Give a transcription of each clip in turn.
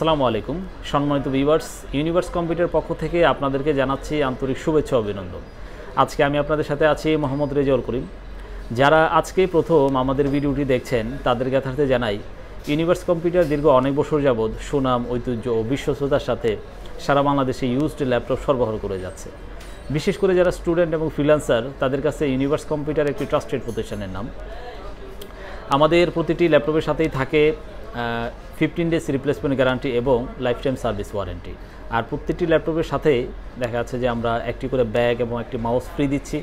আসসালামু আলাইকুম। সম্মানিত ভিউয়ার্স ইউনিভার্স কম্পিউটার পক্ষ থেকে আপনাদেরকে জানাচ্ছি আন্তরিক শুভেচ্ছা অভিনন্দন। আজকে আমি আপনাদের সাথে আছি মোহাম্মদ রেজাউল করিম। যারা আজকে প্রথম আমাদের ভিডিওটি দেখছেন, তাদের যথার্থে জানাই ইউনিভার্স কম্পিউটার দীর্ঘ অনেক বছর যাবৎ সুনাম, ঐতিহ্য ও বিশ্বস্ততার সাথে সারা বাংলাদেশে ইউজড ল্যাপটপ সরবরাহ করে যাচ্ছে। বিশেষ করে যারা স্টুডেন্ট এবং ফ্রিল্যান্সার তাদের কাছে ইউনিভার্স কম্পিউটার একটি ট্রাস্টেড প্রতিষ্ঠানের নাম। আমাদের প্রতিটি ল্যাপটপের সাথেই থাকে ফিফটিন ডেজ রিপ্লেসমেন্ট গ্যারান্টি এবং লাইফ টাইম সার্ভিস ওয়ারেন্টি আর প্রত্যেকটি ল্যাপটপের সাথে দেখা যাচ্ছে যে আমরা একটি করে ব্যাগ এবং একটি মাউস ফ্রি দিচ্ছি,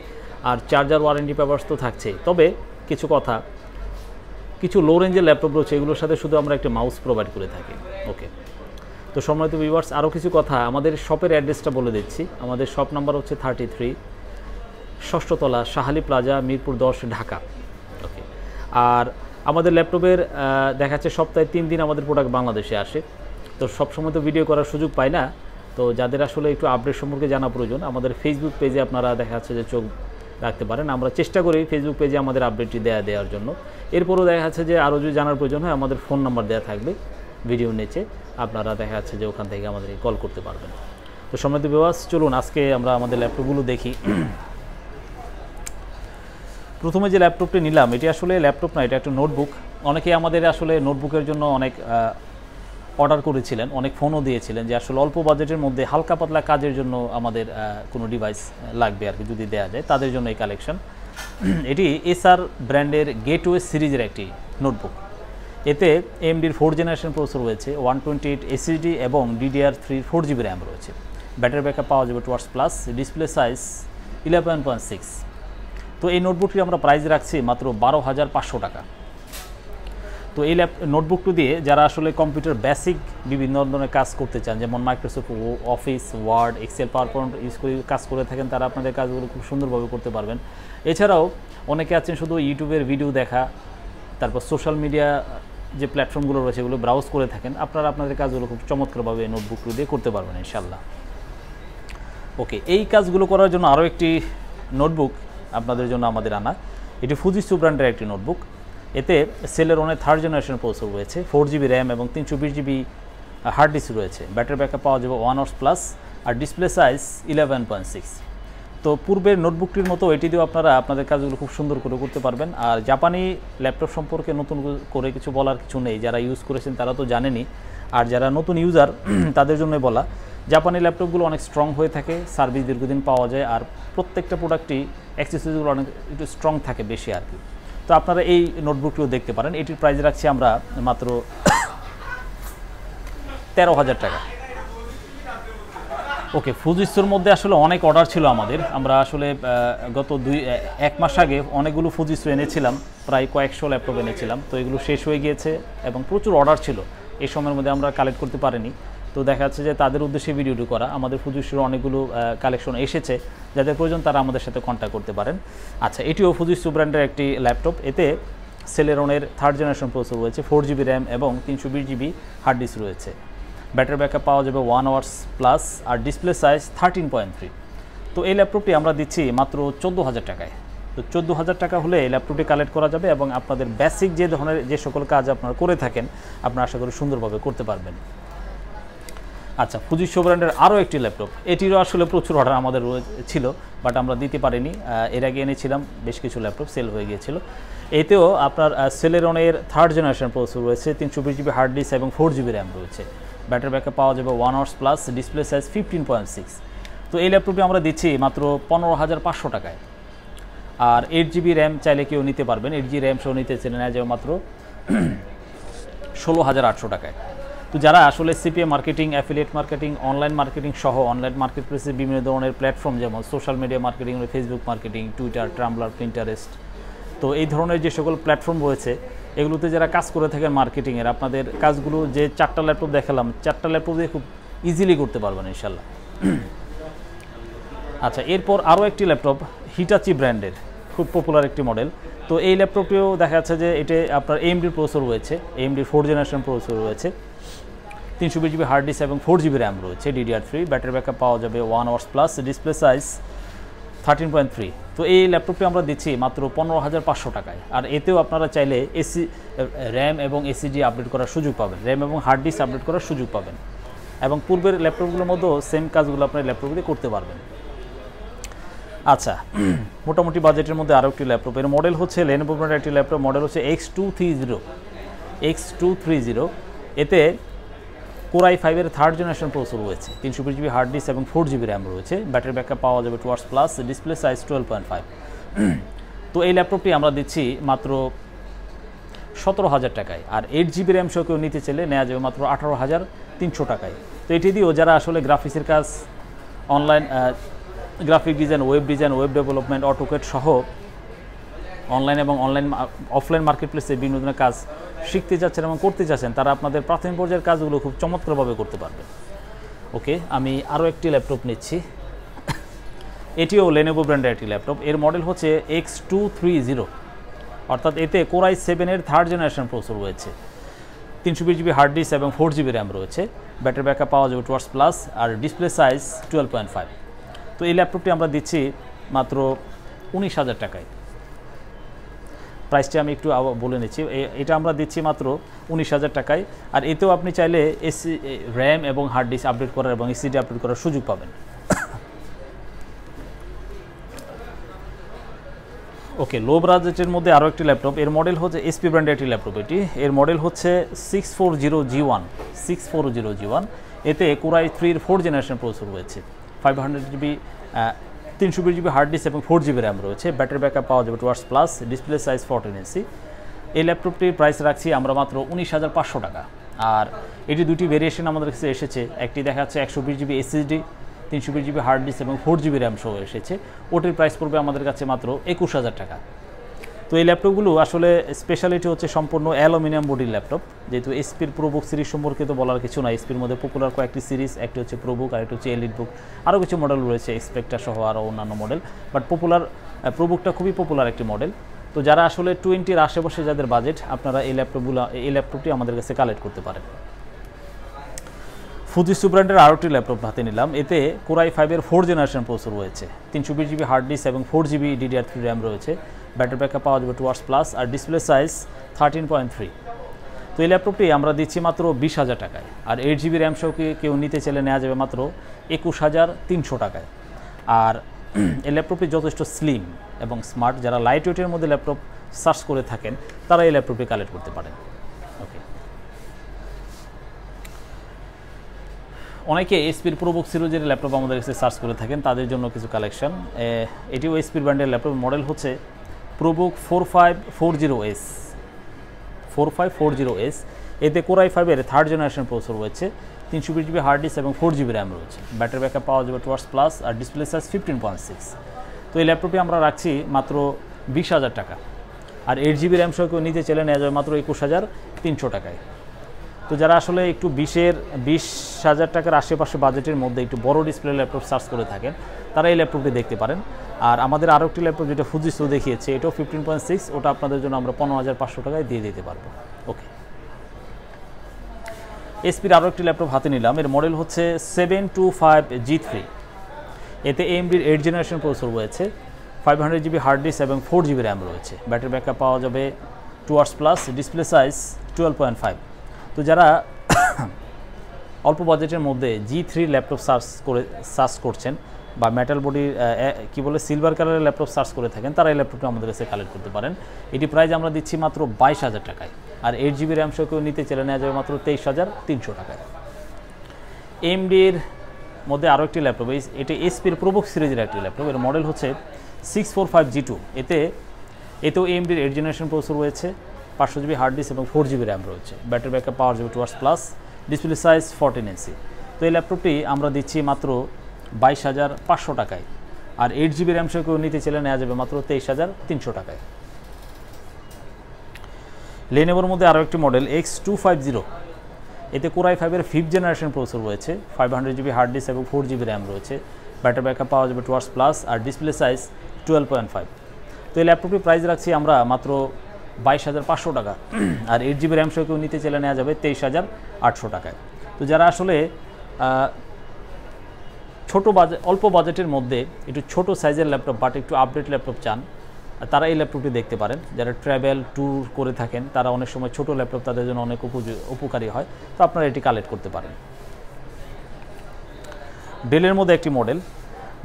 আর চার্জার ওয়ারেন্টি পেপার্স তো থাকছেই। তবে কিছু কথা, কিছু লো রেঞ্জের ল্যাপটপ রয়েছে, এগুলোর সাথে শুধু আমরা একটি মাউস প্রোভাইড করে থাকি। ওকে তো সম্মানিত ভিউয়ার্স আরও কিছু কথা, আমাদের শপের অ্যাড্রেসটা বলে দিচ্ছি। আমাদের শপ নাম্বার হচ্ছে থার্টি থ্রি ষষ্ঠতলা শাহালি প্লাজা মিরপুর দশ, ঢাকা। ওকে আর আমাদের ল্যাপটপের দেখা যাচ্ছে সপ্তাহে তিন দিন আমাদের প্রোডাক্ট বাংলাদেশে আসে। তো সবসময় তো ভিডিও করার সুযোগ পাই না। তো যাদের আসলে একটু আপডেট সম্পর্কে জানা প্রয়োজন, আমাদের ফেসবুক পেজে আপনারা দেখা যাচ্ছে যে চোখ রাখতে পারেন। আমরা চেষ্টা করি ফেসবুক পেজে আমাদের আপডেটটি দেওয়া দেওয়ার জন্য। এরপরও দেখা যাচ্ছে যে আরও যদি জানার প্রয়োজন হয়, আমাদের ফোন নাম্বার দেওয়া থাকবে ভিডিও নিচে। আপনারা দেখা যাচ্ছে যে ওখান থেকে আমাদের কল করতে পারবেন। তো সমৃদ্ধ বিবাস চলুন আজকে আমরা আমাদের ল্যাপটপগুলো দেখি। প্রথমে যে ল্যাপটপটি নিলাম, এটি আসলে ল্যাপটপ না, এটা একটা নোটবুক। অনেকে আমাদের আসলে নোটবুকের জন্য অনেক অর্ডার করেছিলেন, অনেক ফোনও দিয়েছিলেন যে আসলে অল্প বাজেটের মধ্যে হালকা পাতলা কাজের জন্য আমাদের কোনো ডিভাইস লাগবে আর কি, যদি দেওয়া যায়, তাদের জন্য এই কালেকশন। এটি এসআর ব্র্যান্ডের গেটওয়ে সিরিজের একটি নোটবুক। এতে এমডির ফোর জেনারেশন প্রসেসর রয়েছে ওয়ান টোয়েন্টি এইট এসিডি এবং ডিডিআর থ্রির ফোর জিবি র্যাম রয়েছে। ব্যাটারি ব্যাকআপ পাওয়া যাবে two hours plus display size eleven point six তো এই নোটবুকটি আমরা প্রাইস রাখছি মাত্র বারো হাজার পাঁচশো টাকা। তো এই ল্যাপ নোটবুকটি দিয়ে যারা আসলে কম্পিউটার বেসিক বিভিন্ন ধরনের কাজ করতে চান, যেমন Microsoft Office, Word, Excel PowerPoint use করে কাজ করে থাকেন, তারা আপনাদের কাজগুলো খুব সুন্দরভাবে করতে পারবেন। এছাড়াও অনেকে আছেন শুধু ইউটিউবের ভিডিও দেখা, তারপর সোশ্যাল মিডিয়া যে প্ল্যাটফর্মগুলো রয়েছে এগুলো ব্রাউজ করে থাকেন, আপনারা আপনাদের কাজগুলো খুব চমৎকারভাবে এই নোটবুকটি দিয়ে করতে পারবেন ইনশাল্লাহ ওকে, এই কাজগুলো করার জন্য আরও একটি নোটবুক আপনাদের জন্য আমাদের আনা। এটি ফুজিসু ব্র্যান্ডের একটি নোটবুক এতে সেলের অনেক থার্ড জেনারেশন প্রসেসর রয়েছে ফোর জিবি র্যাম এবং তিনশো বিশ জিবি হার্ড ডিস্ক রয়েছে। ব্যাটারি ব্যাকআপ পাওয়া যাবে ওয়ান আওয়ার্স প্লাস আর display size eleven point six তো পূর্বের নোটবুকটির মতো এটি দিয়েও আপনারা আপনাদের কাজগুলো খুব সুন্দর করে করতে পারবেন। আর জাপানি ল্যাপটপ সম্পর্কে নতুন করে কিছু বলার কিছু নেই। যারা ইউজ করেছেন তারা তো জানেনই। আর যারা নতুন ইউজার তাদের জন্যই বলা। জাপানি ল্যাপটপগুলো অনেক স্ট্রং হয়ে থাকে সার্ভিস দীর্ঘদিন পাওয়া যায়, আর প্রত্যেকটা প্রোডাক্টই অ্যাক্সেসরিজগুলো অনেক একটু স্ট্রং থাকে বেশি আর কি। তো আপনারা এই নোটবুকটিও দেখতে পারেন। এটির প্রাইস রাখছি আমরা মাত্র তেরো হাজার টাকা। ওকে ফুজিস্তোর মধ্যে আসলে অনেক অর্ডার ছিল আমাদের। আমরা আসলে গত দুই, এক মাস আগে অনেকগুলো ফুজিস্তু এনেছিলাম, প্রায় কয়েকশো ল্যাপটপ এনেছিলাম। তো এগুলো শেষ হয়ে গিয়েছে এবং প্রচুর অর্ডার ছিল। এই সময়ের মধ্যে আমরা কালেক্ট করতে পারিনি। তো দেখা যাচ্ছে যে তাদের উদ্দেশ্যে ভিডিওটি করা, আমাদের ফুজিস্টোর অনেকগুলো কালেকশন এসেছে, যাদের প্রয়োজন তারা আমাদের সাথে কন্ট্যাক্ট করতে পারেন। আচ্ছা এটিও ফুজিস্টু ব্র্যান্ডের একটি ল্যাপটপ এতে সেলেরনের থার্ড জেনারেশন প্রসেসর রয়েছে ফোর জিবি র্যাম এবং তিনশো বিশ জিবি হার্ড ডিস্ক রয়েছে। ব্যাটারি ব্যাকআপ পাওয়া যাবে ওয়ান আওয়ার্স প্লাস আর display size thirteen point three তো এই ল্যাপটপটি আমরা দিচ্ছি মাত্র চোদ্দ হাজার টাকায়। তো চোদ্দ হাজার টাকা হলে এই ল্যাপটপটি কালেক্ট করা যাবে এবং আপনাদের বেসিক যে ধরনের যে সকল কাজ আপনারা করে থাকেন, আপনারা আশা করি সুন্দরভাবে করতে পারবেন। আচ্ছা ফুজিশো ব্র্যান্ডের আরও একটি ল্যাপটপ এটিরও আসলে প্রচুর অর্ডার আমাদের ছিল বাট আমরা দিতে পারিনি। এর আগে এনেছিলাম, বেশ কিছু ল্যাপটপ সেল হয়ে গিয়েছিল। এতেও আপনার সেলেরনের থার্ড জেনারেশন প্রসেসর রয়েছে, তিনশো বিশ জিবি হার্ড ডিস্ক এবং ফোর জিবি র্যাম রয়েছে। ব্যাটারি ব্যাকআপ পাওয়া যাবে one hours plus display size fifteen point six তো এই ল্যাপটপটি আমরা দিচ্ছি মাত্র পনেরো হাজার পাঁচশো টাকায়। আর এইট জিবি র্যাম চাইলে কেউ নিতে পারবেন। এইট জি র্যাম সহ নিতে নেওয়া যাবে মাত্র ষোলো হাজার আটশো টাকায়। তো যারা আসলে CPA marketing affiliate marketing online marketing সহ অনলাইন মার্কেট প্লেসে বিভিন্ন ধরনের প্ল্যাটফর্ম যেমন social media marketing Facebook marketing Twitter Tumblr Pinterest তো এই ধরনের যে সকল প্ল্যাটফর্ম রয়েছে, এগুলোতে যারা কাজ করে থাকেন মার্কেটিংয়ের আপনাদের কাজগুলো যে চারটা ল্যাপটপ দেখালাম, চারটা ল্যাপটপ দিয়ে খুব ইজিলি করতে পারবেন ইনশাল্লাহ। আচ্ছা এরপর আরও একটি ল্যাপটপ হিটাচি ব্র্যান্ডের খুব পপুলার একটি মডেল তো এই ল্যাপটপটিও দেখা যাচ্ছে যে এটা আপনার এমডির প্রসেসর রয়েছে এমডির ফোর জেনারেশন প্রসেসর রয়েছে। তিনশো বিশ জিবি হার্ড ডিস্ক এবং ফোর জিবি র্যাম রয়েছে ডিডিআর থ্রি ব্যাটারি ব্যাকআপ পাওয়া যাবে one hours plus display size thirteen point three তো এই ল্যাপটপটি আমরা দিচ্ছি মাত্র পনেরো হাজার পাঁচশো টাকায়। আর এতেও আপনারা চাইলে এসি র্যাম এবং এসিডি আপডেট করার সুযোগ পাবেন। র্যাম এবং হার্ড ডিস্ক আপডেট করার সুযোগ পাবেন। এবং পূর্বের ল্যাপটপগুলোর মধ্যেও সেম কাজগুলো আপনার ল্যাপটপে করতে পারবেন। আচ্ছা মোটামুটি বাজেটের মধ্যে আরও একটি ল্যাপটপ এর মডেল হচ্ছে লেনোভো একটি ল্যাপটপ মডেল হচ্ছে X two three zero X two three zero এতে কোরাই ফাইভের থার্ড জেনারেশন প্রসেসর রয়েছে। তিনশো বিশ জিবি হার্ড ডিস্ক এবং ফোর জিবি র্যাম রয়েছে। ব্যাটারি ব্যাকআপ পাওয়া যাবে two hours plus display size twelve point five তো এই ল্যাপটপটি আমরা দিচ্ছি মাত্র সতেরো হাজার টাকায়। আর এইট জিবি র্যাম সহ কেউ নিতে চাইলে নেওয়া যাবে মাত্র আঠারো হাজার তিনশো টাকায়। তো এটি দিয়েও যারা আসলে গ্রাফিক্সের কাজ online graphic design web design web development AutoCAD সহ অনলাইন এবং অনলাইন অফলাইন মার্কেট প্লেসে বিভিন্ন ধরনের কাজ শিখতে যাচ্ছেন এবং করতে চাচ্ছেন তারা আপনাদের প্রাথমিক পর্যায়ের কাজগুলো খুব চমৎকারভাবে করতে পারবে। ওকে, আমি আরও একটি ল্যাপটপ নিচ্ছি। এটিও লেনোভো ব্র্যান্ডের একটি ল্যাপটপ। এর মডেল হচ্ছে এক্স টু থ্রি জিরো অর্থাৎ এতে কোরাই সেভেনের থার্ড জেনারেশন প্রসেসর রয়েছে। তিনশো বিশ জিবি হার্ড ডিস্ক এবং ফোর জিবি র্যাম রয়েছে। ব্যাটারি ব্যাকআপ পাওয়া যাবে টুয়ার্স প্লাস আর display size twelve point five তো এই ল্যাপটপটি আমরা দিচ্ছি মাত্র উনিশ হাজার টাকায়। প্রাইসটি আমি একটু বলে নিচ্ছি। এটা আমরা দিচ্ছি মাত্র উনিশ হাজার টাকায়। আর এতেও আপনি চাইলে এসি র্যাম এবং হার্ড ডিস্ক আপডেট করার এবং এসিডি আপডেট করার সুযোগ পাবেন। ওকে, লো বাজেটের মধ্যে আরও একটি ল্যাপটপ। এর মডেল হচ্ছে এসপি ব্র্যান্ডের একটি ল্যাপটপ এটি। এর মডেল হচ্ছে six four zero G one six four zero G one এতে কোরাই থ্রির ফোর জেনারেশন প্রসেসর রয়েছে। ফাইভ হান্ড্রেড জিবি তিনশো কুড়ি জিবি হার্ড ডিস্ক এবং ফোর জিবি র্যাম রয়েছে। ব্যাটারি ব্যাকআপ পাওয়া যাবে two hours plus display size fourteen inch এই ল্যাপটপটির প্রাইস রাখছি আমরা মাত্র উনিশ হাজার পাঁচশো টাকা। আর এটি দুটি ভেরিয়েশন আমাদের কাছে এসেছে, একটি দেখা যাচ্ছে একশো বিশ জিবি এসএসডি তিনশো বিশ জিবি হার্ড ডিস্ক এবং ফোর জিবি র্যাম সহ এসেছে। ওটির প্রাইস পড়বে আমাদের কাছে মাত্র একুশ হাজার টাকা। তো এই ল্যাপটপগুলো আসলে স্পেশালিটি হচ্ছে সম্পূর্ণ অ্যালুমিনিয়াম বডির ল্যাপটপ। যেহেতু এসপির প্রোবুক সিরিজ সম্পর্কে তো বলার কিছু না এসপির মধ্যে পপুলার কয়েকটি সিরিজ একটি হচ্ছে প্রোবুক আর একটি হচ্ছে এলিট বুক আরও কিছু মডেল রয়েছে এক্সপেক্টার সহ আরও অন্যান্য মডেল বাট পপুলার প্রোবুকটা খুবই পপুলার একটি মডেল তো যারা আসলে টোয়েন্টির আশেপাশে যাদের বাজেট আপনারা এই ল্যাপটপগুলো, এই ল্যাপটপটি আমাদের কাছে কালেক্ট করতে পারেন। ফুজিসু ব্র্যান্ডের আরও একটি ল্যাপটপ হাতে নিলাম। এতে কোরাই ফাইভের ফোর জেনারেশন প্রসেসর রয়েছে। তিনশো বিশ জিবি হার্ড ডিস্ক এবং four GB DDR three RAM রয়েছে। ব্যাটারি ব্যাকআপ পাওয়া যাবে টুয়ার্স প্লাস আর display size thirteen point three তো এই ল্যাপটপটি আমরা দিচ্ছি মাত্র বিশ হাজার টাকায়। আর এইট জিবি র্যাম সহকে কেউ নিতে চাইলে নেওয়া যাবে মাত্র একুশ হাজার তিনশো টাকায়। আর এই ল্যাপটপটি যথেষ্ট স্লিম এবং স্মার্ট যারা লাইট ওয়েটের মধ্যে ল্যাপটপ সার্চ করে থাকেন, তারা এই ল্যাপটপটি কালেক্ট করতে পারেন। ওকে অনেকে এসপির প্রোবুক সিরিজের ল্যাপটপ আমাদের কাছে সার্চ করে থাকেন, তাদের জন্য কিছু কালেকশন এটিও এসপির ব্র্যান্ডের ল্যাপটপ মডেল হচ্ছে ProBook four five four zero S four five four zero S এতে কোরাই ফাইভের থার্ড জেনারেশন প্রসেসর রয়েছে, তিনশো বিশ জিবি হার্ড ডিস্ক এবং ফোর জিবি র্যাম রয়েছে। ব্যাটারি ব্যাকআপ পাওয়া যাবে টুয়ার্স প্লাস আর display size fifteen point six তো এই ল্যাপটপটি আমরা রাখছি মাত্র বিশ হাজার টাকা। আর এইট জিবি র্যাম সহ কেউ নিতে চলে নেওয়া যাবে মাত্র একুশ হাজার তিনশো টাকায়। তো যারা আসলে একটু বিশের, বিশ হাজার টাকার আশেপাশে বাজেটের মধ্যে একটু বড় ডিসপ্লে ল্যাপটপ সার্চ করে থাকেন, তারা এই ল্যাপটপটি দেখতে পারেন। আর আমাদের আরও একটি ল্যাপটপ যেটা ফুজিসো দেখিয়েছে, এটাও ফিফটিন পয়েন্ট সিক্স ওটা আপনাদের জন্য আমরা পনেরো হাজার পাঁচশো টাকায় দিয়ে দিতে পারব। ওকে। এসপির আরও একটি ল্যাপটপ হাতে নিলাম, এর মডেল হচ্ছে seven two five G three এতে এমডির এইট জেনারেশন প্রসেসর রয়েছে five hundred GB hard disk এবং ফোর জিবি র্যাম রয়েছে। ব্যাটারি ব্যাকআপ পাওয়া যাবে two hours plus display size twelve point five তো যারা অল্প বাজেটের মধ্যে জি থ্রি ল্যাপটপ সার্চ করে সার্চ করছেন বা মেটাল বডির কী বলে সিলভার কালারের ল্যাপটপ সার্চ করে থাকেন, তারা এই ল্যাপটপটা আমাদের কাছে কালেক্ট করতে পারেন। এটি প্রাইস আমরা দিচ্ছি মাত্র বাইশ হাজার টাকায়। আর এইট জিবি র্যাম সহ কেউ নিতে চলে নেওয়া যাবে মাত্র তেইশ হাজার তিনশো টাকায়। এমডির মধ্যে আরও একটি ল্যাপটপ এই, এটি এসপির প্রবুক সিরিজের একটি ল্যাপটপ এর মডেল হচ্ছে six four five G two এতে, এতেও এমডির এইট জেনারেশন প্রসেসর রয়েছে, পাঁচশো জিবি হার্ড ডিস্ক এবং ফোর জিবি র্যাম রয়েছে। ব্যাটারি ব্যাকআপ পাওয়ার যাবে two hours plus display size fourteen inch তো এই ল্যাপটপটি আমরা দিচ্ছি মাত্র বাইশ হাজার পাঁচশো টাকায়। আর এইট জিবি র্যাম সহ কেউ নিতে চলে নেওয়া যাবে মাত্র তেইশ হাজার তিনশো টাকায়। লেনেভোর মধ্যে আরও একটি model X two five zero এতে কোরাই ফাইভের ফিফথ জেনারেশন প্রসেসর রয়েছে five hundred GB hard disk এবং ফোর জিবি র্যাম রয়েছে। ব্যাটারি ব্যাকআপ পাওয়া যাবে টুয়ার্স প্লাস আর display size twelve point five তো এই ল্যাপটপটির প্রাইস রাখছি আমরা মাত্র বাইশ হাজার পাঁচশো টাকা। আর এইট জিবি র্যাম সহ কেউ নিতে চলে নেওয়া যাবে তেইশ হাজার আটশো টাকায়। তো যারা আসলে ছোট বাজেট অল্প বাজেটের মধ্যে একটু ছোট সাইজের ল্যাপটপ বাট একটু আপডেট ল্যাপটপ চান, তারা এই ল্যাপটপটি দেখতে পারেন। যারা ট্র্যাভেল ট্যুর করে থাকেন, তারা অনেক সময় ছোট ল্যাপটপ তাদের জন্য অনেক উপকারী হয়। তো আপনারা এটি কালেক্ট করতে পারেন। ডেলের মধ্যে একটি মডেল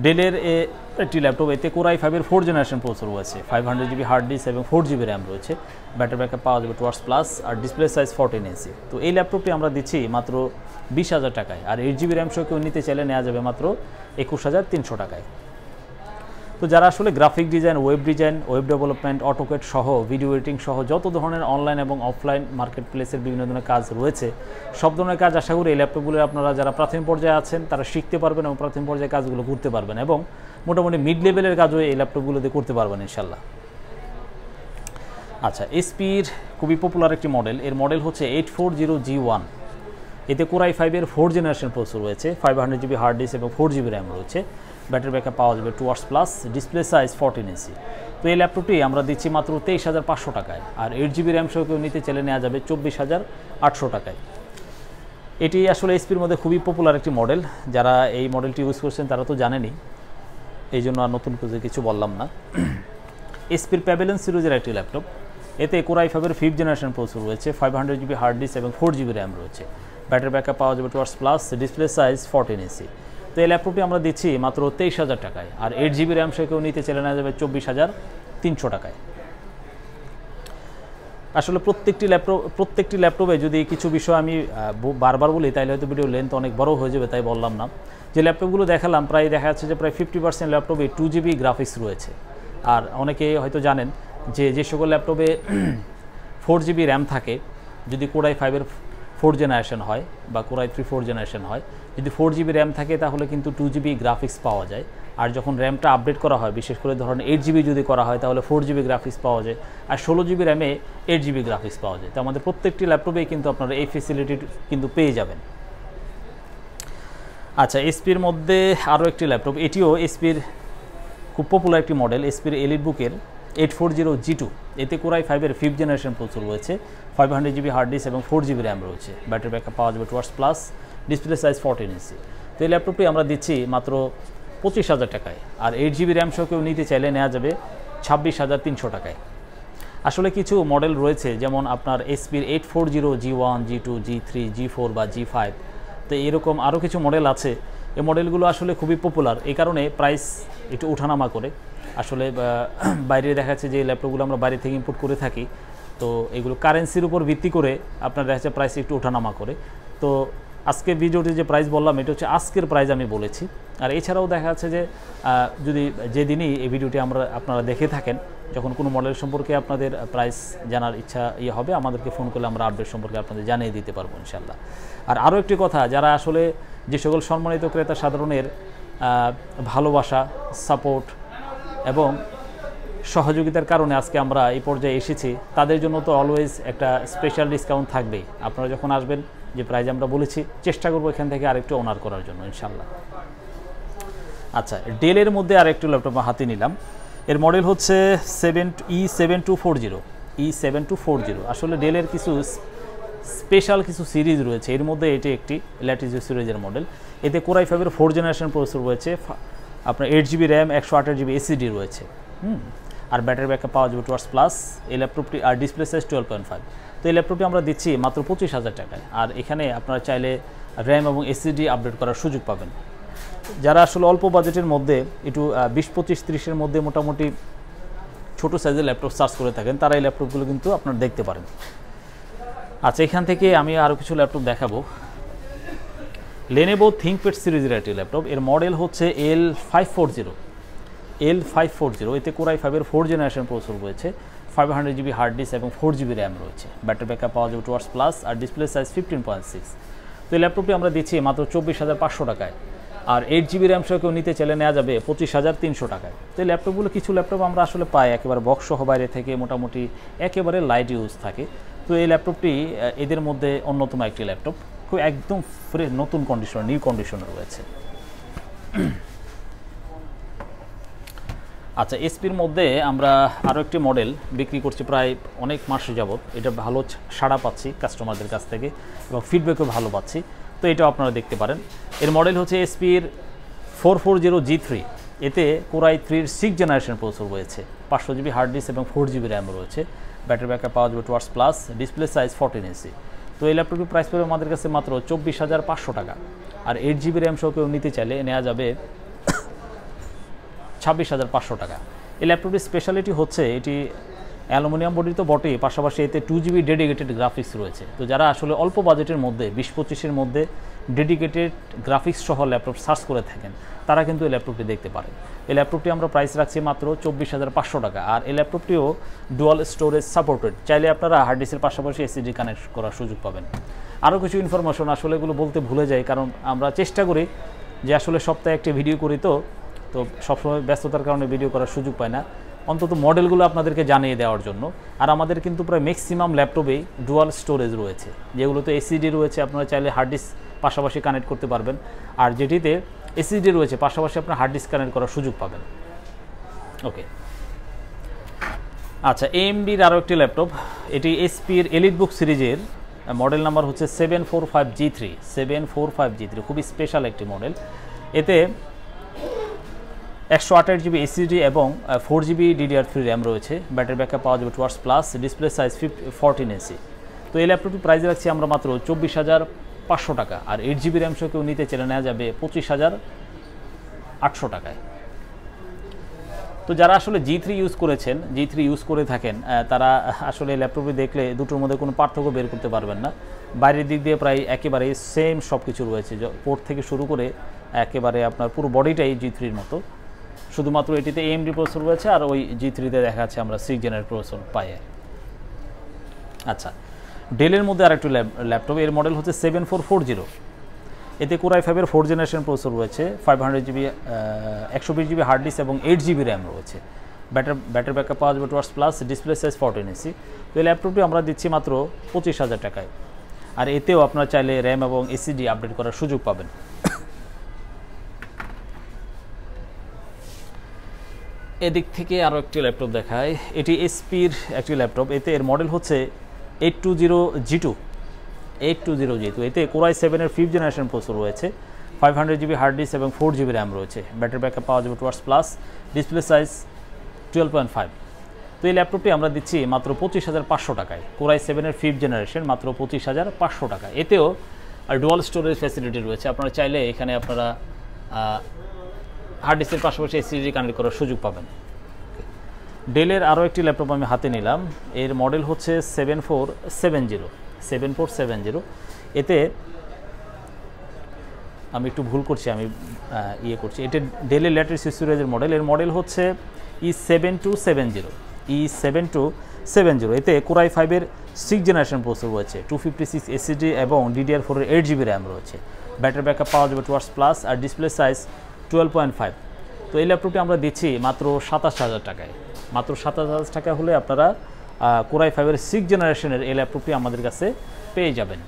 ডেলের এ একটি ল্যাপটপ এতে কোরাই ফাইভের ফোর জেনারেশন প্রসেসর রয়েছে। Five hundred GB hard disk এবং ফোর জিবি র্যাম রয়েছে। ব্যাটারি ব্যাকআপ পাওয়া যাবে টুয়ার্স প্লাস আর ডিসপ্লে সাইজ ফোরটিন এসি তো এই ল্যাপটপটি আমরা দিচ্ছি মাত্র বিশ হাজার টাকায়। আর এইট জিবি র্যাম সহ কেউ নিতে চাইলে নেওয়া যাবে মাত্র একুশ হাজার তিনশো টাকায়। তো যারা আসলে graphic design web design web development AutoCAD সহ ভিডিও এডিটিং সহ যত ধরনের অনলাইন এবং অফলাইন মার্কেট প্লেসের বিভিন্ন ধরনের কাজ রয়েছে, সব ধরনের কাজ আশা করি এই ল্যাপটপগুলো আপনারা যারা প্রাথমিক পর্যায়ে আছেন, তারা শিখতে পারবেন এবং প্রাথমিক পর্যায়ে কাজগুলো করতে পারবেন এবং মোটামুটি মিড লেভেলের কাজও এই ল্যাপটপগুলোতে করতে পারবেন ইনশাল্লাহ আচ্ছা এসপির খুবই পপুলার একটি মডেল এর মডেল হচ্ছে eight four zero G one এতে কোরাই ফাইভের ফোর জেনারেশন প্রসেসর রয়েছে five hundred GB hard disk এবং ফোর জিবি র্যাম রয়েছে। ব্যাটারি ব্যাকআপ পাওয়া যাবে two hours plus, display size fourteen inch তো এই ল্যাপটপটি আমরা দিচ্ছি মাত্র তেইশ হাজার পাঁচশো টাকায়। আর এইট জিবি র্যাম সহ কেউ নিতে চাইলে নেওয়া যাবে চব্বিশ হাজার আটশো টাকায়। এটি আসলে এসপির মধ্যে খুবই পপুলার একটি মডেল যারা এই মডেলটি ইউজ করছেন তারা তো জানেনই। এই জন্য আর নতুন করে কিছু বললাম না। এসপির প্যাবেলেন সিরিজের একটি ল্যাপটপ। এতে কোরাই ফাইভের ফিফথ জেনারেশন প্রসেসর রয়েছে five hundred GB hard disk এবং ফোর জিবি র্যাম রয়েছে। ব্যাটারি ব্যাকআপ পাওয়া যাবে two hours plus display size fourteen inch তো এই ল্যাপটপটি আমরা দিচ্ছি মাত্র তেইশ হাজার টাকায়। আর এইট জিবি র্যাম সে কেউ নিতে চলে নেওয়া যাবে চব্বিশ হাজার তিনশো টাকায়। আসলে প্রত্যেকটি ল্যাপটপ প্রত্যেকটি ল্যাপটপে যদি কিছু বিষয় আমি বারবার বলি তাহলে হয়তো ভিডিও লেন্থ অনেক বড় হয়ে যাবে, তাই বললাম না। যে ল্যাপটপগুলো দেখালাম, প্রায় দেখা যাচ্ছে যে প্রায় ফিফটি পার্সেন্ট ল্যাপটপে টু জিবি গ্রাফিক্স রয়েছে। আর অনেকে হয়তো জানেন যে যে সকল ল্যাপটপে ফোর জিবি র্যাম থাকে, যদি কোরাই ফাইভের ফোর জেনারেশন হয় বা কোরাই থ্রি ফোর জেনারেশন হয় যদি ফোর জিবি র্যাম থাকে, তাহলে কিন্তু টু জিবি গ্রাফিক্স পাওয়া যায়। আর যখন র্যামটা আপডেট করা হয়, বিশেষ করে ধরেন এইট জিবি যদি করা হয়, তাহলে ফোর জিবি গ্রাফিক্স পাওয়া যায়। আর ষোলো জিবি র্যামে এইট জিবি গ্রাফিক্স পাওয়া যায়। তো আমাদের প্রত্যেকটি ল্যাপটপেই কিন্তু আপনারা এই ফেসিলিটি কিন্তু পেয়ে যাবেন। আচ্ছা এসপির মধ্যে আরও একটি ল্যাপটপ এটিও এসপির খুব পপুলার একটি মডেল এসপির এলিট বুকের eight four zero G two, এতে কোরাই ফাইভের ফিফথ জেনারেশন প্রচুর রয়েছে। Five hundred GB hard disk এবং ফোর জিবি র্যাম রয়েছে। ব্যাটারি ব্যাকআপ পাওয়া যাবে two hours plus display size fourteen inch তো এই ল্যাপটপটি আমরা দিচ্ছি মাত্র পঁচিশ হাজার টাকায়। আর এইট জিবি র্যাম সহ কেউ নিতে চাইলে নেওয়া যাবে ছাব্বিশ হাজার তিনশো টাকায়। আসলে কিছু মডেল রয়েছে, যেমন আপনার এসপির eight four zero G one G two G three G four বা জি ফাইভ তো এরকম আরও কিছু মডেল আছে। এই মডেলগুলো আসলে খুবই পপুলার এই কারণে প্রাইস একটু ওঠানামা করে। আসলে বাইরে দেখা যাচ্ছে যে ল্যাপটপগুলো আমরা বাইরে থেকে ইম্পোর্ট করে থাকি, তো এগুলো কারেন্সির উপর ভিত্তি করে আপনার দেখা যাচ্ছে প্রাইস একটু ওঠানামা করে। তো আজকে ভিডিওটি যে প্রাইস বললাম, এটা হচ্ছে আজকের প্রাইস আমি বলেছি। আর এছাড়াও দেখা যাচ্ছে যে যদি যেদিনই এই ভিডিওটি আমরা আপনারা দেখে থাকেন, যখন কোনো মডেল সম্পর্কে আপনাদের প্রাইস জানার ইচ্ছা ইয়ে হবে, আমাদেরকে ফোন করলে আমরা আপডেট সম্পর্কে আপনাদের জানিয়ে দিতে পারব ইনশাল্লাহ আর আরও একটি কথা, যারা আসলে যে সকল সম্মানিত ক্রেতা সাধারণের ভালোবাসা সাপোর্ট এবং সহযোগিতার কারণে আজকে আমরা এই পর্যায়ে এসেছি। তাদের জন্য তো অলওয়েজ একটা স্পেশাল ডিসকাউন্ট থাকবেই। আপনারা যখন আসবেন, যে প্রাইজ আমরা বলেছি, চেষ্টা করব এখান থেকে আরেকটু অনার করার জন্য ইনশাল্লাহ আচ্ছা ডেলের মধ্যে আরেকটু ল্যাপটপ হাতে নিলাম। এর মডেল হচ্ছে seven E seven two four zero E seven two four zero আসলে ডেলের কিছু স্পেশাল কিছু সিরিজ রয়েছে। এর মধ্যে এটি একটি ল্যাটিজিও সিরিজের মডেল এতে কোরাই ফাইভের ফোর জেনারেশন প্রসেসর রয়েছে। আপনার এইট জিবি র্যাম একশো আঠাশ জিবি এসিডি রয়েছে। হুম? আর ব্যাটারি ব্যাকআপ পাওয়া যাবে টুয়ার্স প্লাস এই ল্যাপটপটি আর display size twelve point five তো এই ল্যাপটপটি আমরা দিচ্ছি মাত্র পঁচিশ হাজার টাকায়। আর এখানে আপনারা চাইলে র্যাম এবং এসিডি আপডেট করার সুযোগ পাবেন। যারা আসলে অল্প বাজেটের মধ্যে, একটু বিশ, পঁচিশ ত্রিশের মধ্যে মোটামুটি ছোটো সাইজের ল্যাপটপ সার্চ করে থাকেন, তারা এই ল্যাপটপগুলো কিন্তু আপনারা দেখতে পারেন। আচ্ছা এখান থেকে আমি আরও কিছু ল্যাপটপ দেখাবো। লেনেভো থিঙ্কপ্যাড সিরিজের একটি ল্যাপটপ। এর মডেল হচ্ছে L five four zero L five four zero এতে কোরাই ফাইভের ফোর জেনারেশন প্রসেসর রয়েছে। Five hundred GB hard disk এবং ফোর জিবি র্যাম রয়েছে। ব্যাটারি ব্যাকআপ পাওয়া যাবে টুয়ার্স প্লাস আর display size fifteen point six তো এই ল্যাপটপটি আমরা দিচ্ছি মাত্র চব্বিশ হাজার পাঁচশো টাকায়। আর এইট জিবি র্যাম সহ কেউ নিতে চাইলে নেওয়া যাবে পঁচিশ হাজার তিনশো টাকায়। তো এই ল্যাপটপগুলো কিছু ল্যাপটপ আমরা আসলে পাই একেবারে বক্স সহ বাইরে থেকে, মোটামুটি একেবারে লাইট ইউজ থাকে। তো এই ল্যাপটপটি এদের মধ্যে অন্যতম একটি ল্যাপটপ। খুব একদম ফ্রেশ নতুন কন্ডিশন নিউ কন্ডিশনে রয়েছে। আচ্ছা এসপির মধ্যে আমরা আরও একটি মডেল বিক্রি করছি প্রায় অনেক মাস যাবত এটা ভালো সাড়া পাচ্ছি কাস্টমারদের কাছ থেকে এবং ফিডব্যাকও ভালো পাচ্ছি। তো এটাও আপনারা দেখতে পারেন। এর মডেল হচ্ছে এসপির four four zero G three এতে কোরাই থ্রির সিক্স জেনারেশন প্রসেসর রয়েছে। পাঁচশো জিবি হার্ড ডিস্ক এবং ফোর জিবি র্যাম রয়েছে। ব্যাটারি ব্যাকআপ পাওয়া যাবে two hours plus display size fourteen inch তো এই ল্যাপটপটির প্রাইস পড়বে আমাদের কাছে মাত্র চব্বিশ হাজার পাঁচশো টাকা। আর এইট জিবি র্যাম সহ কেউ নিতে চাইলে নেওয়া যাবে ছাব্বিশ হাজার পাঁচশো টাকা। এই ল্যাপটপটির স্পেশালিটি হচ্ছে এটি অ্যালুমিনিয়াম বডি তো বটেই, পাশাপাশি এতে টু জিবি ডেডিকেটেড গ্রাফিক্স রয়েছে। তো যারা আসলে অল্প বাজেটের মধ্যে, বিশ পঁচিশের মধ্যে ডেডিকেটেড গ্রাফিক্স সহ ল্যাপটপ সার্চ করে থাকেন। তারা কিন্তু এই ল্যাপটপটি দেখতে পারে এই ল্যাপটপটি আমরা প্রাইস রাখছি মাত্র চব্বিশ হাজার পাঁচশো টাকা। আর এই ল্যাপটপটিও ডুয়াল স্টোরেজ সাপোর্টেড চাইলে আপনারা হার্ড ডিস্কের পাশাপাশি এসিডি কানেক্ট করার সুযোগ পাবেন। আরও কিছু ইনফরমেশন আসলে এগুলো বলতে ভুলে যাই, কারণ আমরা চেষ্টা করি যে আসলে সপ্তাহে একটি ভিডিও করি তো। তো সবসময় ব্যস্ততার কারণে ভিডিও করার সুযোগ পায় না। অন্তত মডেলগুলো আপনাদেরকে জানিয়ে দেওয়ার জন্য। আর আমাদের কিন্তু প্রায় ম্যাক্সিমাম ল্যাপটপেই ডুয়াল স্টোরেজ রয়েছে। যেগুলোতে এসিডি রয়েছে, আপনারা চাইলে হার্ড ডিস্ক পাশাপাশি কানেক্ট করতে পারবেন। আর যেটিতে এসিডি রয়েছে, পাশাপাশি আপনার হার্ড ডিস্ক কানেক্ট করার সুযোগ পাবেন। ওকে আচ্ছা এএমডির আরও একটি ল্যাপটপ এটি এসপির এলিট বুক সিরিজের মডেল নাম্বার হচ্ছে seven four five G three seven four five G three খুবই স্পেশাল একটি মডেল এতে একশো আঠাশ জিবি এসিডি এবং four GB DDR three RAM রয়েছে। ব্যাটারি ব্যাকআপ পাওয়া যাবে two hours plus display size fif fourteen AC তো এই ল্যাপটপটি প্রাইস রাখছি আমরা মাত্র চব্বিশ হাজার পাঁচশো টাকা। আর এইট জিবি র্যাম সহ কেউ নিতে চেলে নেওয়া যাবে পঁচিশ হাজার আটশো টাকায়। তো যারা আসলে জি থ্রি ইউজ করেছেন জি থ্রি ইউজ করে থাকেন তারা আসলে ল্যাপটপে দেখলে দুটোর মধ্যে কোনো পার্থক্য বের করতে পারবেন না। বাইরের দিক দিয়ে প্রায় একেবারে সেম সব কিছু রয়েছে পোর্ট থেকে শুরু করে একেবারে আপনার পুরো বডিটাই জি থ্রির মতো। শুধুমাত্র এটিতে এএমডি প্রসেসর রয়েছে আর ওই জি থ্রিতে দেখা যাচ্ছে আমরা সিক্স জেনের প্রসেসর পাই আচ্ছা ডেলের মধ্যে আরেকটু ল্যাপটপ, এর মডেল হচ্ছে সেভেন ফোর ফোর জিরো এতে কোরাই ফাইভের ফোর জেনারেশন প্রসেসর রয়েছে ফাইভ হান্ড্রেড জিবি একশো বিশ জিবি হার্ড ডিস্ক এবং এইট জিবি র্যাম রয়েছে। ব্যাটার ব্যাটারি ব্যাকআপ পাওয়া যাবে two hours plus display size fourteen AC তো এই ল্যাপটপটি আমরা দিচ্ছি মাত্র পঁচিশ হাজার টাকায়। আর এতেও আপনার চাইলে র্যাম এবং এসিডি আপডেট করার সুযোগ পাবেন। এদিক থেকে আরও একটি ল্যাপটপ দেখায় এটি এসপির একটি ল্যাপটপ। এতে এর মডেল হচ্ছে eight two zero G two eight two zero G two এতে কোরাই সেভেনের ফিফথ জেনারেশন প্রসেসর রয়েছে five hundred GB hard disk এবং ফোর জিবি র্যাম রয়েছে। ব্যাটারি ব্যাকআপ পাওয়া যাবে two hours plus display size twelve point five তো এই ল্যাপটপটি আমরা দিচ্ছি মাত্র পঁচিশ হাজার পাঁচশো টাকায়। কোরাই সেভেনের ফিফথ জেনারেশন মাত্র পঁচিশ হাজার পাঁচশো টাকা এতেও ডুয়াল স্টোরেজ ফ্যাসিলিটি রয়েছে। আপনারা চাইলে এখানে আপনারা হার্ড ডিস্কের পাশাপাশি এসিডি কানেক্ট করার সুযোগ পাবেন। ডেলের আরও একটি ল্যাপটপ আমি হাতে নিলাম। এর মডেল হচ্ছে seven four seven zero, seven four seven zero. এতে আমি একটু ভুল করছি, আমি ইয়ে করছি। এটা ডেলের ল্যাটেস্ট সিরিজের মডেল। এর মডেল হচ্ছে E seven two seven zero, E seven two seven zero. এতে কোরাই ফাইভের সিক্স জেনারেশন প্রসেসর রয়েছে টু ফিফটি সিক্স এসিডি এবং ডিডিআর ফোরের এইট জিবি র্যাম রয়েছে। ব্যাটারি ব্যাকআপ পাওয়া যাবে টুয়ার্স প্লাস আর display size twelve point five তো এই ল্যাপটপটি আমরা দিচ্ছি মাত্র সাতাশ হাজার টাকায়। মাত্র সাতাশ হাজার টাকা হলে আপনারা কোরাই ফাইভের সিক্স জেনারেশনের এই ল্যাপটপটি আমাদের কাছে পেয়ে যাবেন।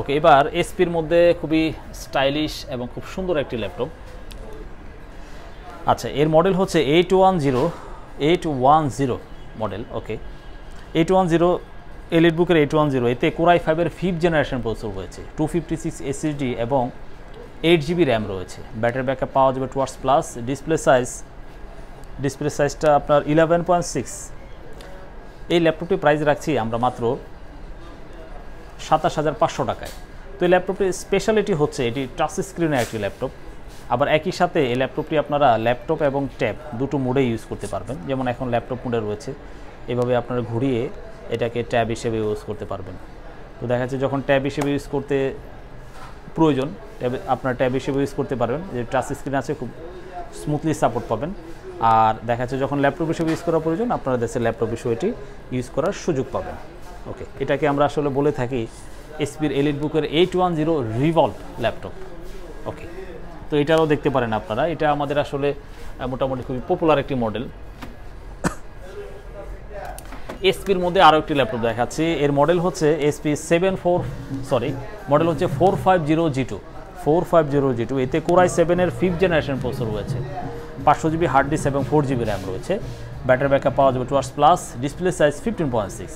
ওকে, এবার এসপির মধ্যে খুবই স্টাইলিশ এবং খুব সুন্দর একটি ল্যাপটপ আচ্ছা এর মডেল হচ্ছে eight one zero eight one zero model okay. Eight one zero elite বুকের এইট ওয়ান জিরো এতে কোরাই ফাইভের ফিফথ জেনারেশন প্রসেসর রয়েছে। টু ফিফটি সিক্স এসএসডি এবং এইট জিবি র্যাম রয়েছে। ব্যাটারি ব্যাকআপ পাওয়া যাবে two hours plus display size display সাইজটা আপনার ইলেভেন পয়েন্ট সিক্স এই ল্যাপটপটির প্রাইস রাখছি আমরা মাত্র সাতাশ হাজার পাঁচশো টাকায়। তো এই ল্যাপটপটির স্পেশালিটি হচ্ছে এটি টাচ স্ক্রিনের একটি ল্যাপটপ আবার একই সাথে এই ল্যাপটপটি আপনারা ল্যাপটপ এবং ট্যাব দুটো মোডে ইউজ করতে পারবেন। যেমন এখন ল্যাপটপ মোডে রয়েছে। এভাবে আপনারা ঘুরিয়ে এটাকে ট্যাব হিসেবে ইউজ করতে পারবেন। তো দেখা যাচ্ছে যখন ট্যাব হিসেবে ইউজ করতে প্রয়োজন। ট্যাব, আপনার ট্যাব হিসেবে ইউজ করতে পারবেন। যে টাচ স্ক্রিন আছে, খুব স্মুথলি সাপোর্ট পাবেন। আর দেখা যাচ্ছে যখন ল্যাপটপ হিসেবে ইউজ করা প্রয়োজন, আপনারা দেশের ল্যাপটপ হিসেবে এটি ইউজ করার সুযোগ পাবেন। ওকে এটাকে আমরা আসলে বলে থাকি এসপির এলিট বুকের eight one zero revolve laptop okay তো এটাও দেখতে পারেন আপনারা। এটা আমাদের আসলে মোটামুটি খুবই পপুলার একটি মডেল এসপির মধ্যে আরও একটি ল্যাপটপ দেখাচ্ছি। এর মডেল হচ্ছে HP seven four sorry model হচ্ছে four five zero G two four five zero G two এতে কোরাই সেভেনের ফিফথ জেনারেশন প্রসেসর রয়েছে। পাঁচশো জিবি হার্ড ডিস্ক এবং ফোর জিবি র্যাম রয়েছে। ব্যাটারি ব্যাকআপ পাওয়া যাবে two hours plus display size fifteen point six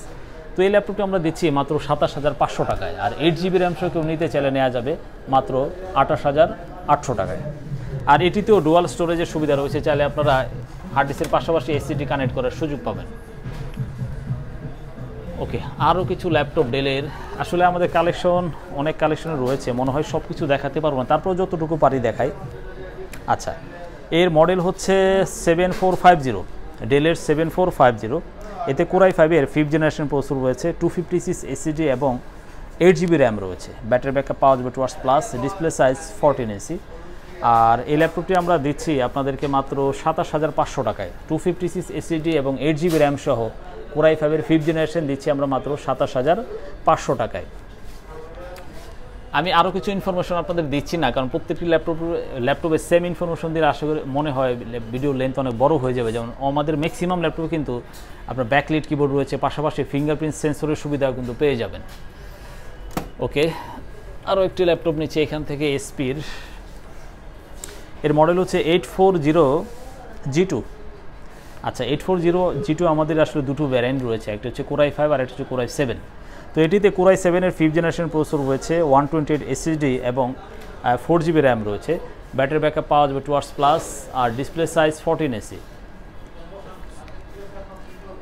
তো তো এই ল্যাপটপটি আমরা দিচ্ছি মাত্র সাতাশ হাজার পাঁচশো টাকায়। আর এইট জিবি র্যাম সহ কেউ নিতে চাইলে নেওয়া যাবে মাত্র আঠাশ হাজার আটশো টাকায়। আর এটিতেও ডুয়াল স্টোরেজের সুবিধা রয়েছে। চাইলে আপনারা হার্ড ডিস্কের পাশাপাশি এসিডি কানেক্ট করার সুযোগ পাবেন। ওকে আরও কিছু ল্যাপটপ ডেলের আসলে আমাদের কালেকশন অনেক কালেকশন রয়েছে, মনে হয় সব কিছু দেখাতে পারব না। তারপর যতটুকু পারি দেখাই। আচ্ছা এর মডেল হচ্ছে সেভেন ফোর ফাইভ জিরো ডেলের সেভেন ফোর ফাইভ জিরো এতে কোরাই ফাইভের ফিফথ জেনারেশন প্রসেসর রয়েছে টু ফিফটি সিক্স এসিডি এবং এইট জিবি র্যাম রয়েছে। ব্যাটারি ব্যাকআপ পাওয়া যাবে two hours plus display size fourteen AC আর এই ল্যাপটপটি আমরা দিচ্ছি আপনাদেরকে মাত্র সাতাশ হাজার পাঁচশো টাকায়। টু ফিফটি সিক্স এসিডি এবং এইট জিবি র্যাম সহ কোরাই ফাইভের ফিফথ জেনারেশন দিচ্ছি আমরা মাত্র সাতাশ হাজার পাঁচশো টাকায়। আমি আরও কিছু ইনফরমেশন আপনাদের দিচ্ছি না, কারণ প্রত্যেকটি ল্যাপটপ ল্যাপটপে সেম ইনফরমেশন দিলে আশা করি মনে হয় ভিডিও লেন্থ অনেক বড় হয়ে যাবে। যেমন আমাদের ম্যাক্সিমাম ল্যাপটপে কিন্তু আপনার ব্যাকলিট কিবোর্ড রয়েছে, পাশাপাশি ফিঙ্গারপ্রিন্ট সেন্সরের সুবিধাও কিন্তু পেয়ে যাবেন। ওকে আরও একটি ল্যাপটপ নিচ্ছে এখান থেকে এসপির এর মডেল হচ্ছে eight four zero G two আচ্ছা এইট ফোর জিরো জি আমাদের আসলে দুটো ভ্যারিয়েন্ট রয়েছে, একটা হচ্ছে কোরাই ফাইভ আর একটা হচ্ছে কোরাই সেভেন তো এটিতে কোরাই সেভেনের ফিফথ জেনারেশন প্রসেসর রয়েছে ওয়ান টোয়েন্টি এইট এসএসডি এবং ফোর জিবি র্যাম রয়েছে। ব্যাটারি ব্যাকআপ পাওয়া যাবে টুয়ার্স প্লাস আর ডিসপ্লে সাইজ ফোরটিন এসি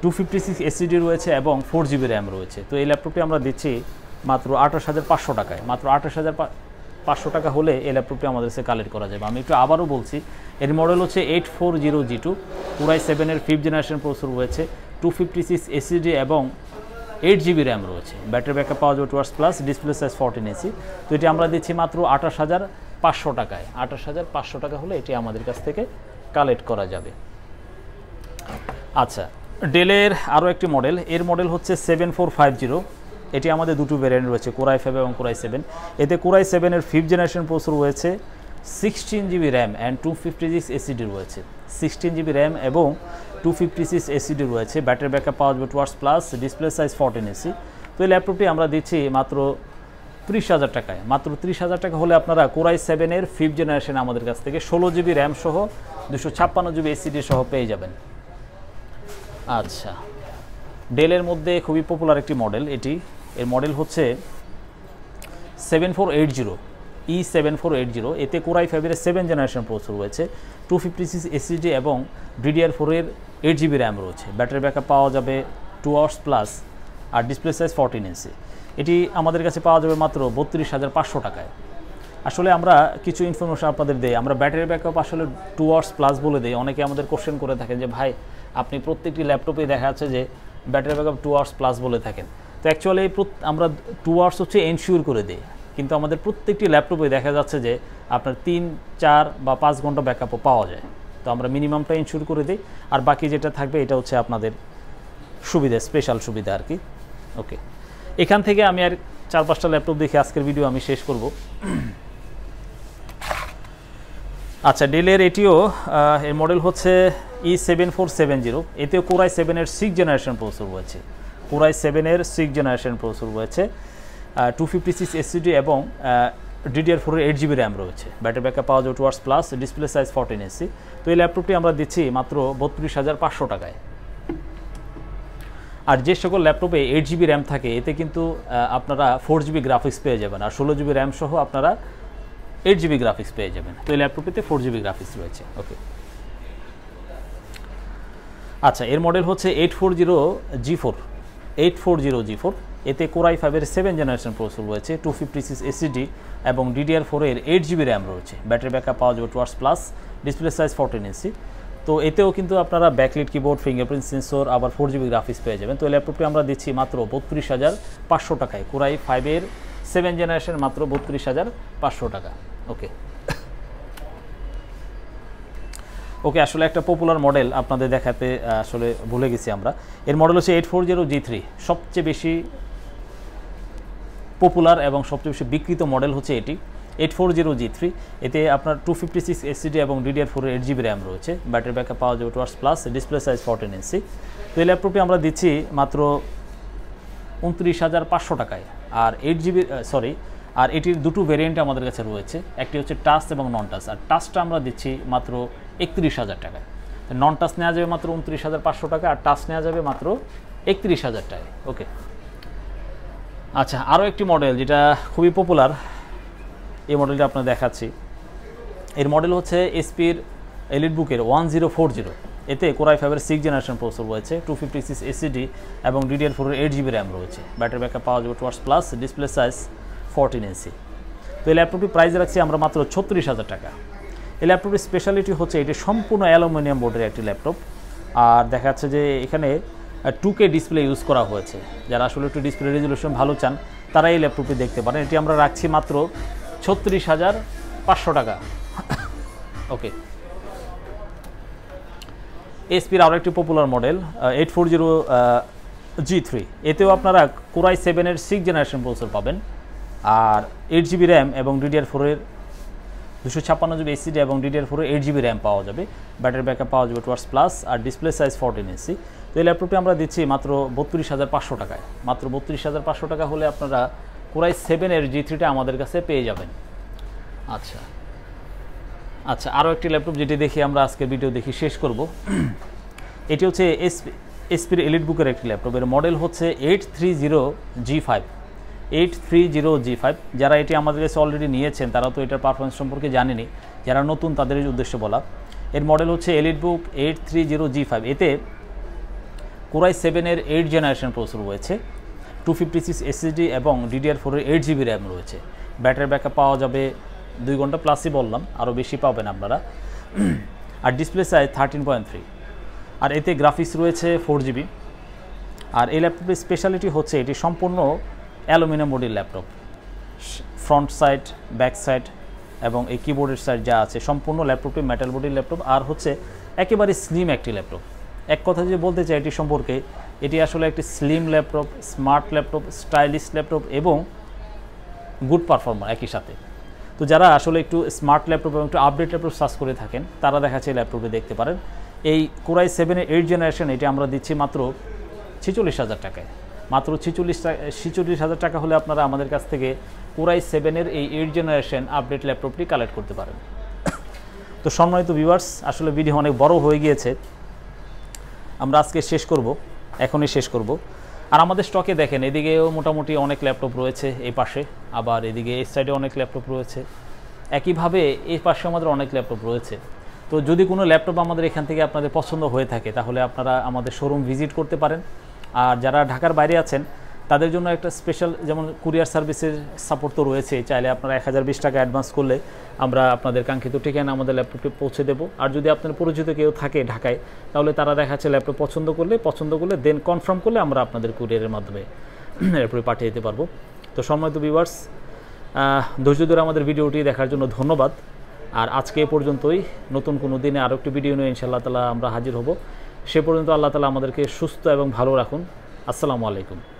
টু ফিফটি সিক্স এসিডি রয়েছে এবং ফোর জিবি র্যাম রয়েছে। তো এই ল্যাপটপটি আমরা দিচ্ছি মাত্র আঠাশ হাজার পাঁচশো টাকায়, মাত্র আঠাশ হাজার পাঁচশো টাকা হলে এই ল্যাপটপটি আমাদের কাছে কালেক্ট করা যাবে। আমি একটু আবারও বলছি, এর মডেল হচ্ছে eight four zero G two পুরাই সেভেনের ফিফথ জেনারেশন প্রসেসর রয়েছে টু ফিফটি সিক্স এসিডি এবং এইট জিবি র্যাম রয়েছে। ব্যাটারি ব্যাকআপ পাওয়া যাবে two hours plus display size fourteen AC তো এটি আমরা দিচ্ছি মাত্র আঠাশ হাজার পাঁচশো টাকায়। আঠাশ হাজার পাঁচশো টাকা হলে এটি আমাদের কাছ থেকে কালেক্ট করা যাবে। আচ্ছা ডেলের আরও একটি মডেল এর মডেল হচ্ছে সেভেন ফোর ফাইভ জিরো এটি আমাদের দুটো ভ্যারিয়েন্ট রয়েছে কোরাই ফাইভ এবং কোরাই সেভেন এতে কোরাই সেভেনের ফিফথ জেনারেশন প্রসেসর রয়েছে sixteen GB RAM and two fifty six SSD রয়েছে। সিক্সটিন জিবি র্যাম এবং টু ফিফটি সিক্স এসিডি রয়েছে। ব্যাটারি ব্যাকআপ পাওয়া যাবে two hours plus display size fourteen AC তো এই ল্যাপটপটি আমরা দিচ্ছি মাত্র ত্রিশ হাজার টাকায়। মাত্র ত্রিশ হাজার টাকা হলে আপনারা কোরাই সেভেনের ফিফথ জেনারেশন আমাদের কাছ থেকে ষোলো জিবি র্যাম সহ দুশো ছাপ্পান্ন জিবি এসিডি সহ পেয়ে যাবেন। আচ্ছা। ডেলের মধ্যে খুবই পপুলার একটি মডেল এটি। এর মডেল হচ্ছে seven four eight zero E seven four eight zero এতে কোরাই ফাইভের সেভেন জেনারেশন প্রসেসর রয়েছে টু ফিফটি সিক্স এসিডি এবং ডিডিআর ফোরের এইট জিবি র্যাম রয়েছে। ব্যাটারি ব্যাকআপ পাওয়া যাবে টু আওয়ার্স প্লাস আর ডিসপ্লে সাইজ ফোরটিন ইঞ্চি এটি আমাদের কাছে পাওয়া যাবে মাত্র বত্রিশ হাজার পাঁচশো টাকায়। আসলে আমরা কিছু ইনফরমেশন আপনাদের দেই। আমরা ব্যাটারি ব্যাকআপ আসলে টু আওয়ার্স প্লাস বলে দিই। অনেকে আমাদের কোশ্চেন করে থাকেন যে, ভাই, আপনি প্রত্যেকটি ল্যাপটপে দেখা যাচ্ছে যে battery backup two hours plus বলে থাকেন। তো অ্যাকচুয়ালি আমরা টু আওয়ার্স হচ্ছে এনশিওর করে দিই। কিন্তু আমাদের প্রত্যেকটি ল্যাপটপে দেখা যাচ্ছে যে আপনার তিন, চার বা পাঁচ ঘণ্টা ব্যাকআপও পাওয়া যায়। তো আমরা মিনিমামটা ইনশিওর করে দিই। আর বাকি যেটা থাকবে, এটা হচ্ছে আপনাদের সুবিধা স্পেশাল সুবিধা আর কি। ওকে এখান থেকে আমি আর চার পাঁচটা ল্যাপটপ দেখে আজকের ভিডিও আমি শেষ করব। আচ্ছা ডেলের এটিও এর মডেল হচ্ছে E seven four seven zero এতেও কোরাই সেভেনের সিক্স জেনারেশন প্রসেসর রয়েছে। কোরাই সেভেনের সিক্স জেনারেশন প্রসেসর রয়েছে টু ফিফটি সিক্স এসিডি এবং ডিডিআর ফোরের এইট জিবি র্যাম রয়েছে। ব্যাটারি ব্যাকআপ পাওয়া যাবে two hours plus display size fourteen AC তো এই ল্যাপটপটি আমরা দিচ্ছি মাত্র বত্রিশ হাজার পাঁচশো টাকায়। আর যে সকল ল্যাপটপে এইট জিবি র্যাম থাকে, এতে কিন্তু আপনারা ফোর জিবি গ্রাফিক্স পেয়ে যাবেন আর ষোলো জিবি র্যাম সহ আপনারা এইট জিবি গ্রাফিক্স পেয়ে যাবেন। তো এই ল্যাপটপটিতে ফোর জিবি গ্রাফিক্স রয়েছে। ওকে আচ্ছা এর মডেল হচ্ছে eight four zero G four eight four zero G four এতে কোরাই ফাইভের সেভেন জেনারেশন প্রসেসর রয়েছে টু ফিফটি সিক্স এসিডি এবং ডিডিআর ফোরের এইট জিবি র্যাম রয়েছে। ব্যাটারি ব্যাকআপ পাওয়া যাবে two hours plus display size fourteen inch তো এতেও কিন্তু আপনারা ব্যাকলিট কিবোর্ড ফিঙ্গারপ্রিন্ট সেন্সর আবার ফোর জিবি গ্রাফিক্স পেয়ে যাবেন। তো ল্যাপটপটি আমরা দিচ্ছি মাত্র বত্রিশ হাজার পাঁচশো টাকায়। কোরাই ফাইভের সেভেন জেনারেশন মাত্র বত্রিশ হাজার পাঁচশো টাকা। ওকে ওকে, আসলে একটা পপুলার মডেল আপনাদের দেখাতে আসলে ভুলে গেছি আমরা। এর মডেল হচ্ছে eight four zero G three সবচেয়ে বেশি পপুলার এবং সবচেয়ে বেশি বিকৃত মডেল হচ্ছে এটি eight four zero G three এতে আপনার টু ফিফটি সিক্স এসিডি এবং ডিডিআর ফোরের এইট জিবি র্যাম রয়েছে। ব্যাটারি ব্যাকআপ পাওয়া যাবে two hours plus display size fourteen inch তো এই ল্যাপটপটি আমরা দিচ্ছি মাত্র উনত্রিশ হাজার পাঁচশো টাকায়। আর এইট জিবি সরি আর এটির দুটো ভেরিয়েন্ট আমাদের কাছে রয়েছে। একটি হচ্ছে টাচ এবং নন টাচ আর টাচটা আমরা দিচ্ছি মাত্র একত্রিশ হাজার টাকায়। নন টাচ নেওয়া যাবে মাত্র উনত্রিশ হাজার পাঁচশো টাকা, আর টাচ নেওয়া যাবে মাত্র একত্রিশ হাজার টাকায়। ওকে। আচ্ছা আরও একটি মডেল যেটা খুবই পপুলার এই মডেলটা আপনার দেখাচ্ছি। এর মডেল হচ্ছে এসপির এলিট বুকের ওয়ান জিরো ফোর জিরো এতে কোরাই ফাইভের সিক্স জেনারেশন প্রসেসর রয়েছে টু ফিফটি সিক্স এসিডি এবং ডিডিআর ফোরের এইট জিবি র্যাম রয়েছে। ব্যাটারি ব্যাকআপ পাওয়া যাবে two hours plus display size fourteen inch তো এই ল্যাপটপটি প্রাইস রাখছি আমরা মাত্র ছত্রিশ হাজার টাকা। এই ল্যাপটপটির স্পেশালিটি হচ্ছে এটি সম্পূর্ণ অ্যালুমিনিয়াম বোর্ডের একটি ল্যাপটপ আর দেখা যাচ্ছে যে এখানে টু কে ডিসপ্লে ইউজ করা হয়েছে। যারা আসলে একটু ডিসপ্লে রেজলিউশন ভালো চান তারা এই ল্যাপটপটি দেখতে পারেন। এটি আমরা রাখছি মাত্র ছত্রিশ হাজার পাঁচশো টাকা। ওকে এসপির আরও একটি popular model eight four zero G three এতেও আপনারা কোরাই সেভেনের সিক্স জেনারেশন প্রসেসর পাবেন। আর এইট জিবি র্যাম এবং ডিডিআর ফোরের দুশো ছাপ্পান্ন জিবি এসিডি এবং ডিডিআর ফোরের এইট জিবি র্যাম পাওয়া যাবে। ব্যাটারি ব্যাকআপ পাওয়া যাবে টুয়ার্স প্লাস আর ডিসপ্লে সাইজ ফোরটিন ইঞ্চি তো এই ল্যাপটপটি আমরা দিচ্ছি মাত্র বত্রিশ হাজার পাঁচশো টাকায়। মাত্র বত্রিশ হাজার পাঁচশো টাকা হলে আপনারা কোরাই সেভেনের জি থ্রিটা আমাদের কাছে পেয়ে যাবেন। আচ্ছা। আচ্ছা আরও একটি ল্যাপটপ যেটি দেখি আমরা আজকের ভিডিও দেখি, শেষ করব। এটি হচ্ছে এসপি এসপির এলিট বুকের একটি ল্যাপটপ এর মডেল হচ্ছে eight three zero G five eight three zero G five যারা এটি আমাদের কাছে অলরেডি নিয়েছেন তারা তো এটার পারফরমেন্স সম্পর্কে জানেনি, যারা নতুন তাদের উদ্দেশ্যে বলা। এর মডেল হচ্ছে elite book eight three zero G five এতে কোরাই সেভেনের এইট জেনারেশন প্রসেসর রয়েছে টু ফিফটি সিক্স এসএসডি এবং ডিডিআর ফোরের এইট জিবি র্যাম রয়েছে। ব্যাটারি ব্যাকআপ পাওয়া যাবে, দুই ঘণ্টা প্লাসই বললাম আরও বেশি পাবেন আপনারা। আর display size thirteen point three আর এতে গ্রাফিক্স রয়েছে ফোর জিবি আর এই ল্যাপটপের স্পেশালিটি হচ্ছে এটি সম্পূর্ণ অ্যালুমিনিয়াম বডির laptop. Front side, back side এবং এই কিবোর্ডের সাইড যা আছে, সম্পূর্ণ ল্যাপটপটি মেটাল বডির ল্যাপটপ। আর হচ্ছে একেবারে স্লিম একটি ল্যাপটপ। এক কথা যদি বলতে চাই এটি সম্পর্কে, এটি আসলে একটি slim laptop smart laptop stylish laptop এবং গুড পারফর্মার একই সাথে। তো যারা আসলে একটু স্মার্ট ল্যাপটপ এবং একটু আপডেট ল্যাপটপ সার্চ করে থাকেন, তারা দেখাচ্ছে এই ল্যাপটপটি দেখতে পারেন। এই কোরাই সেভেনের এইট জেনারেশন এটি আমরা দিচ্ছি মাত্র ছেচল্লিশ হাজার টাকায়। মাত্র ছেচল্লিশ ছেচল্লিশ হাজার টাকা হলে আপনারা আমাদের কাছ থেকে কোরাই সেভেনের এই এইট জেনারেশন আপডেট ল্যাপটপটি কালেক্ট করতে পারেন। তো সম্মানিত ভিউয়ার্স, আসলে ভিডিও অনেক বড় হয়ে গিয়েছে। আমরা আজকে শেষ করব, এখনই শেষ করব। আর আমাদের স্টকে দেখেন, এদিকেও মোটামুটি অনেক ল্যাপটপ রয়েছে এই পাশে, আবার এদিকে এই সাইডে অনেক ল্যাপটপ রয়েছে। একইভাবে এই পাশে আমাদের অনেক ল্যাপটপ রয়েছে। তো যদি কোনো ল্যাপটপ আমাদের এখান থেকে আপনাদের পছন্দ হয়ে থাকে, তাহলে আপনারা আমাদের শোরুম ভিজিট করতে পারেন। আর যারা ঢাকার বাইরে আছেন, তাদের জন্য একটা স্পেশাল যেমন কুরিয়ার সার্ভিসের সাপোর্ট তো রয়েছে চাইলে আপনারা এক হাজার বিশ টাকা অ্যাডভান্স করলে আমরা আপনাদের কাঙ্ক্ষিত ঠিকানা আমাদের ল্যাপটপটি পৌঁছে দেবো। আর যদি আপনার পরিচিত কেউ থাকে ঢাকায়, তাহলে তারা দেখাচ্ছে ল্যাপটপ পছন্দ করলে পছন্দ করলে দেন কনফার্ম করলে আমরা আপনাদের কুরিয়ারের মাধ্যমে ল্যাপটপে পাঠিয়ে দিতে পারব। তো সম্মানিত ভিউয়ার্স ধৈর্য ধরে আমাদের ভিডিওটি দেখার জন্য ধন্যবাদ। আর আজকে এ পর্যন্তই। নতুন কোনো দিনে আরও একটি ভিডিও নিয়ে ইনশাআল্লাহ তালা আমরা হাজির হব। সে পর্যন্ত আল্লাহ তালা আমাদেরকে সুস্থ এবং ভালো রাখুন। আসসালামু আলাইকুম।